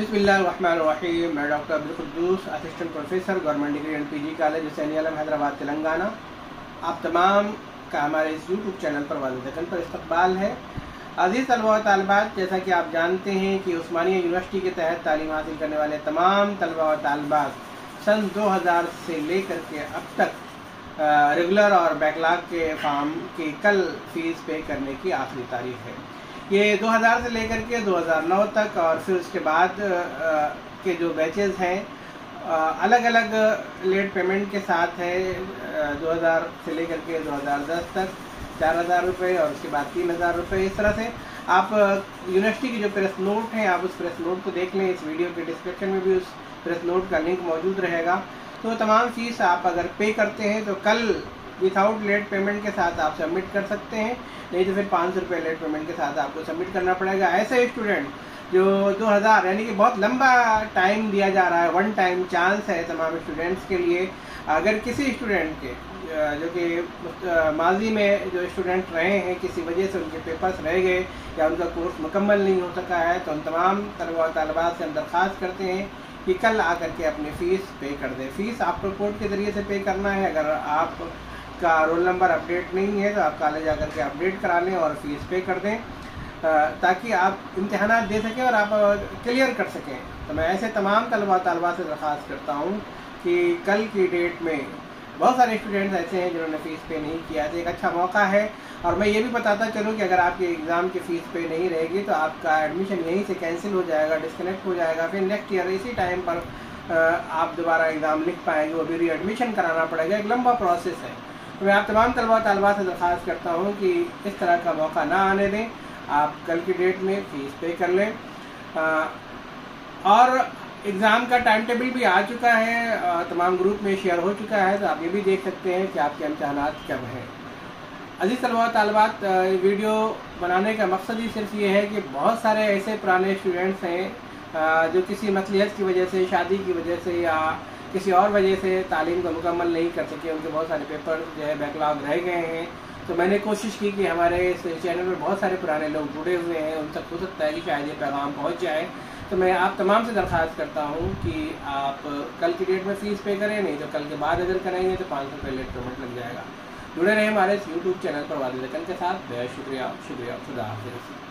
बिस्मिल्लाहिर्रहमानिर्रहीम। मैं doctor Abdul assistant professor, government degree and PG college, Hussain Alam, Hyderabad, Telangana. आप तमाम का हमारे इस यूट्यूब चैनल पर वालदकन पर इस्तकबाल है। अज़ीज़ तलबा और तलबात, जैसा कि आप जानते हैं कि उस्मानिया यूनिवर्सिटी के तहत तालीम हासिल करने वाले तमाम तलबा और तलबात सन 2000 से लेकर के अब तक रेगुलर और बैकलाग के फार्म की कल फ़ीस पे करने की आखिरी तारीख है। ये 2000 से लेकर के 2009 तक और फिर उसके बाद के जो बैचेस हैं अलग अलग लेट पेमेंट के साथ है 2000 से लेकर के 2010 तक, चार हज़ार रुपये और उसके बाद तीन हज़ार रुपये इस तरह से। आप यूनिवर्सिटी की जो प्रेस नोट है, आप उस प्रेस नोट को देख लें, इस वीडियो के डिस्क्रिप्शन में भी उस प्रेस नोट का लिंक मौजूद रहेगा। तो तमाम फ़ीस आप अगर पे करते हैं तो कल विदाउट लेट पेमेंट के साथ आप सबमिट कर सकते हैं। नहीं तो फिर पाँच सौ रुपये लेट पेमेंट के साथ आपको सबमिट करना पड़ेगा। ऐसे स्टूडेंट जो 2000 यानी कि बहुत लंबा टाइम दिया जा रहा है वन टाइम चांस है तमाम स्टूडेंट्स के लिए। अगर किसी स्टूडेंट के जो कि माजी में जो स्टूडेंट रहे हैं, किसी वजह से उनके पेपर्स रह गए, या उनका कोर्स मुकम्मल नहीं हो सका है तो उन तमाम तलबा से हम दरख्वास्त करते हैं कि कल आकर के अपनी फ़ीस पे कर दें। फ़ीस आपको कोर्ट के ज़रिए से पे करना है। अगर आप का रोल नंबर अपडेट नहीं है तो आप कॉलेज आकर के अपडेट करा लें और फ़ीस पे कर दें ताकि आप इम्तहान दे सकें और आप क्लियर कर सकें। तो मैं ऐसे तमाम तलबा तलबा से दरख्वास्त करता हूँ कि कल की डेट में बहुत सारे स्टूडेंट्स ऐसे हैं जिन्होंने फ़ीस पे नहीं किया तो एक अच्छा मौका है। और मैं ये भी बताता चलूँ कि अगर आपके एग्ज़ाम की फ़ीस पे नहीं रहेगी तो आपका एडमिशन यहीं से कैंसिल हो जाएगा, डिस्कनेक्ट हो जाएगा। फिर नेक्स्ट ईयर इसी टाइम पर आप दोबारा एग्ज़ाम लिख पाएँगे, वो भी री एडमिशन कराना पड़ेगा। एक लंबा प्रोसेस है। तो मैं आप तमाम तलबा तलबा से दरख्वास्त करता हूँ कि इस तरह का मौका ना आने दें। आप कल की डेट में फ़ीस पे कर लें। और एग्ज़ाम का टाइम टेबल भी आ चुका है। तमाम ग्रुप में शेयर हो चुका है तो आप ये भी देख सकते हैं कि आपके इम्तहान कब हैं। अज़ीज़ तलबा तलबात वीडियो बनाने का मकसद ही सिर्फ़ ये है कि बहुत सारे ऐसे पुराने स्टूडेंट्स हैं जो किसी मसलियत की वजह से, शादी की वजह से या किसी और वजह से तालीम को मुकम्मल नहीं कर सके, उनके बहुत सारे पेपर जो है बैकलॉग रह गए हैं। तो मैंने कोशिश की कि हमारे इस चैनल में बहुत सारे पुराने लोग जुड़े हुए हैं, उन तक हो सकता है कि शायद ये पैगाम पहुँच जाए। तो मैं आप तमाम से दरख्वास्त करता हूँ कि आप कल की डेट में फ़ीस पे करें, नहीं तो कल के बाद अगर करेंगे तो पाँच सौ रुपये लेट पेमेंट लग जाएगा। जुड़े रहे हमारे इस यूट्यूब चैनल पर वाले के साथ। बेहद शुक्रिया शुक्रिया, खुदा हाफिज़।